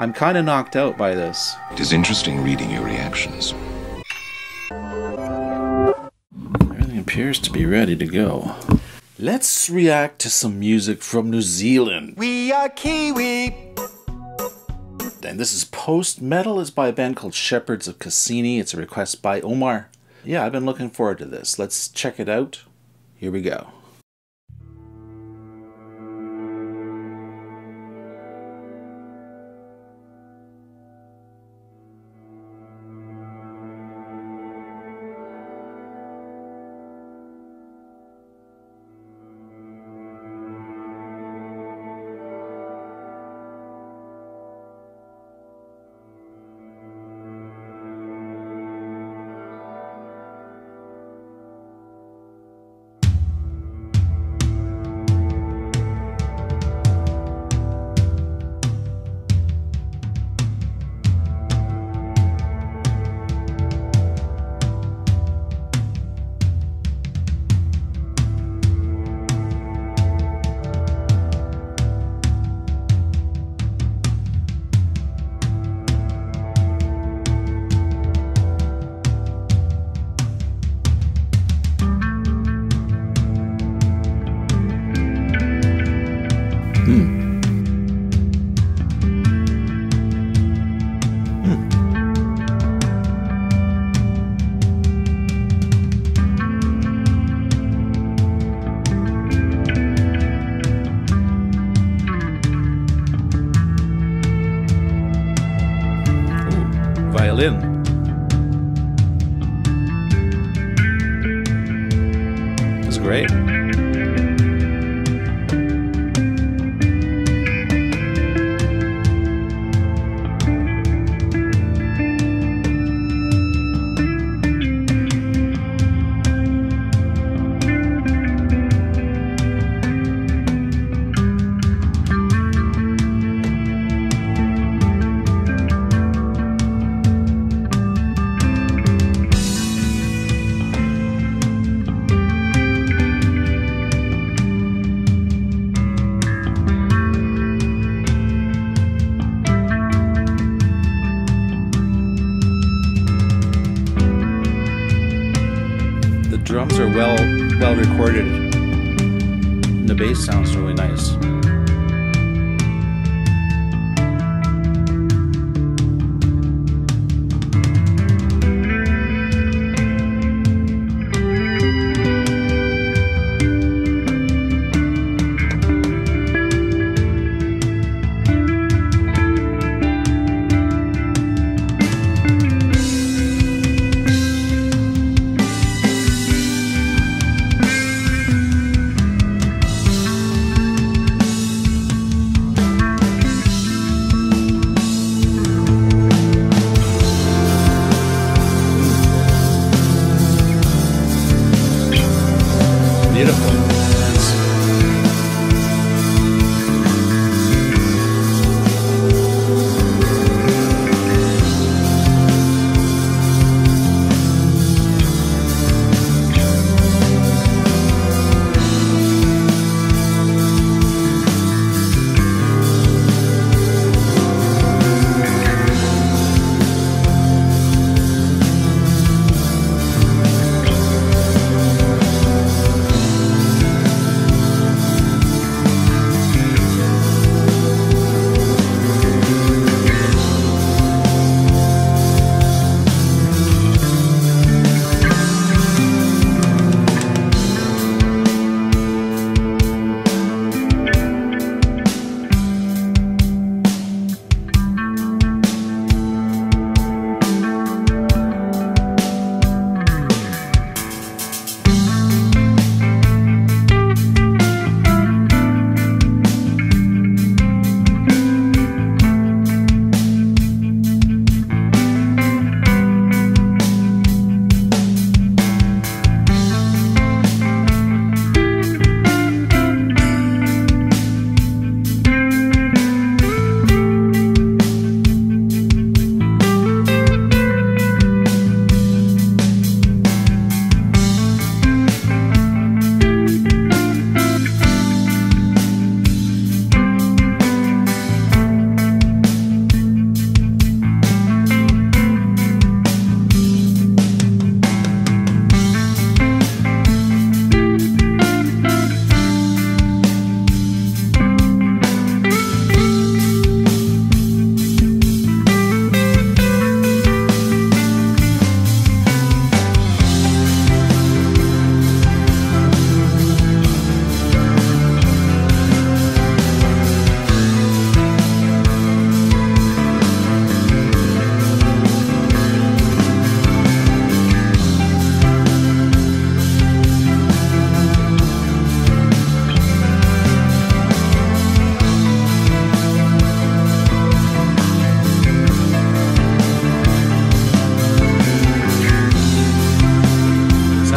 I'm kind of knocked out by this. It is interesting reading your reactions. Everything appears to be ready to go. Let's react to some music from New Zealand. We are Kiwi. And this is Post Metal. is by a band called Shepherds of Cassini. It's a request by Omar. Yeah, I've been looking forward to this. Let's check it out. Here we go. Violin. It's great. Bass sounds really nice.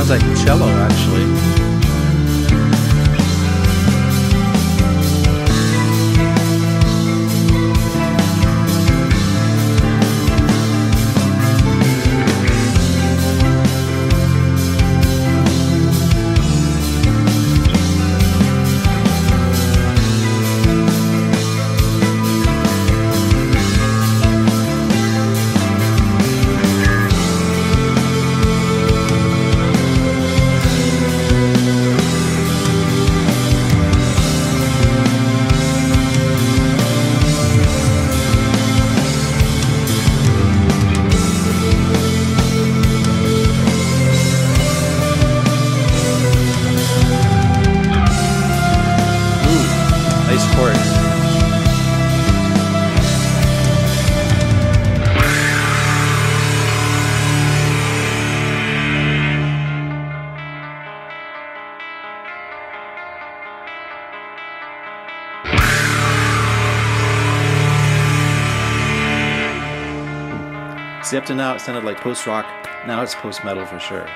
Like cello, actually. See, up to now it sounded like post rock. Now it's post metal for sure.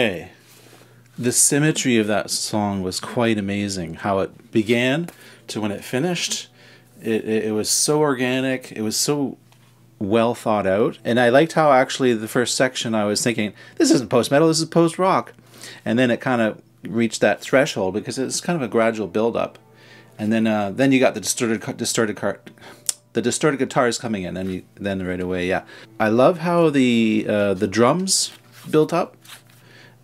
Okay. The symmetry of that song was quite amazing. How it began to when it finished. It, it, it was so organic. It was so well thought out. And I liked how actually the first section I was thinking, this isn't post metal, this is post rock. And then it kind of reached that threshold because it's kind of a gradual build up. And then uh, then you got the distorted distorted car, the distorted guitars coming in, and you, then right away, yeah. I love how the uh, the drums built up.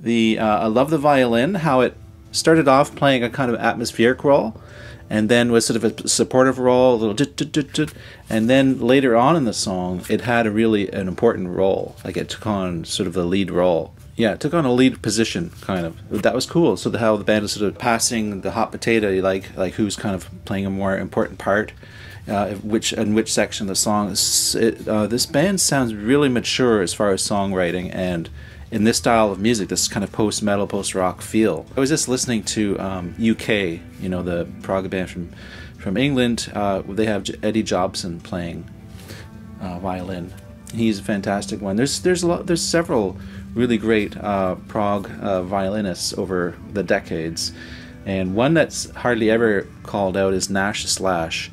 The uh, I love the violin, how it started off playing a kind of atmospheric role, and then was sort of a supportive role, a little, and then later on in the song, it had a really an important role. Like it took on sort of the lead role. Yeah, it took on a lead position, kind of. That was cool. So the, how the band is sort of passing the hot potato, like like who's kind of playing a more important part, uh, which in which section of the song. It, uh, this band sounds really mature as far as songwriting and in this style of music, this kind of post metal, post rock feel. I was just listening to um, UK, you know, the prog band from from England. Uh, they have Eddie Jobson playing uh, violin. He's a fantastic one. There's there's a lot, there's several really great uh, uh, violinists over the decades. And one that's hardly ever called out is Nash Slash.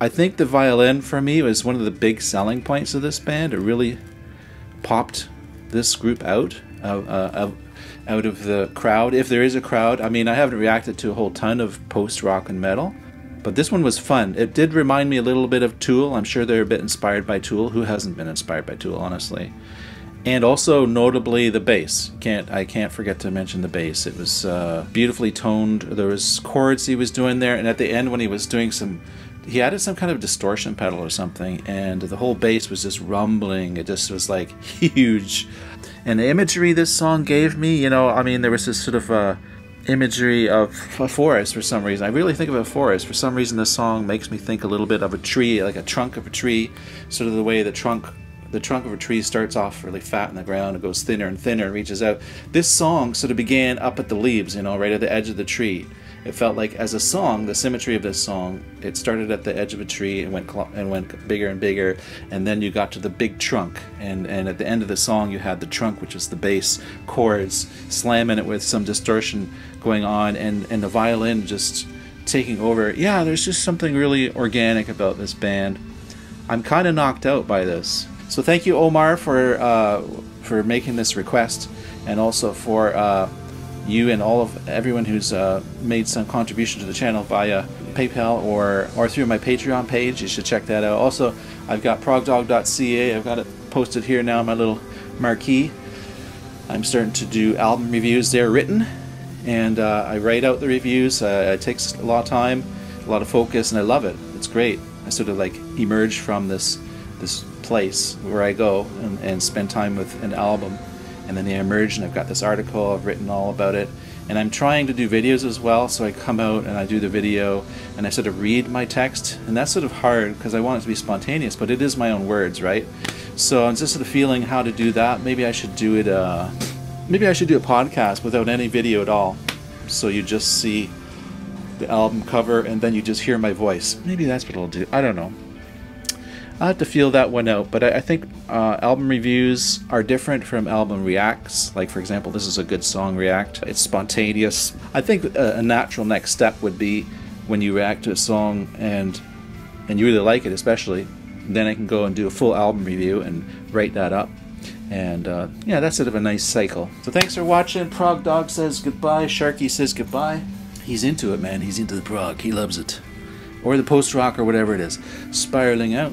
I think the violin for me was one of the big selling points of this band. It really popped this group out of, uh, out of the crowd, if there is a crowd. I mean, I haven't reacted to a whole ton of post rock and metal, but this one was fun. It did remind me a little bit of Tool. I'm sure they're a bit inspired by Tool. Who hasn't been inspired by Tool, honestly? and also notably the bass. Can't I can't forget to mention the bass. It was uh, beautifully toned. There was chords he was doing there, and at the end when he was doing some, he added some kind of distortion pedal or something, and the whole bass was just rumbling. It just was like huge. And the imagery this song gave me, you know, I mean, there was this sort of uh, imagery of a forest for some reason. I really think of a forest. For some reason, this song makes me think a little bit of a tree, like a trunk of a tree, sort of the way the trunk the trunk of a tree starts off really fat in the ground and goes thinner and thinner and reaches out. This song sort of began up at the leaves, you know, right at the edge of the tree. It felt like as a song, the symmetry of this song, it started at the edge of a tree and went and went bigger and bigger, and then you got to the big trunk, and and at the end of the song, you had the trunk, which was the bass chords, slamming it with some distortion going on, and and the violin just taking over. Yeah, there's just something really organic about this band. I'm kind of knocked out by this. So thank you, Omar, for uh, for making this request, and also for uh, you and all of everyone who's uh, made some contribution to the channel via PayPal or or through my Patreon page. You should check that out. Also, I've got progdog.ca. I've got it posted here now, my little marquee. I'm starting to do album reviews there written, and uh, I write out the reviews. Uh, it takes a lot of time, a lot of focus, and I love it. It's great. I sort of like emerge from this this place where I go and, and spend time with an album. And then they emerge, and I've got this article, I've written all about it. And I'm trying to do videos as well, so I come out and I do the video and I sort of read my text. And that's sort of hard because I want it to be spontaneous, but it is my own words, right? So I'm just sort of feeling how to do that. Maybe I should do it, uh, maybe I should do a podcast without any video at all. So you just see the album cover and then you just hear my voice. Maybe that's what I'll do. I don't know. I'll have to feel that one out, but I, I think uh, album reviews are different from album reacts. Like, for example, this is a good song react. It's spontaneous. I think a, a natural next step would be when you react to a song and and you really like it, especially, then I can go and do a full album review and write that up. And uh, yeah, that's sort of a nice cycle. So thanks for watching. Prog Dog says goodbye. Sharky says goodbye. He's into it, man. He's into the prog. He loves it. Or the post rock or whatever it is. Spiraling out.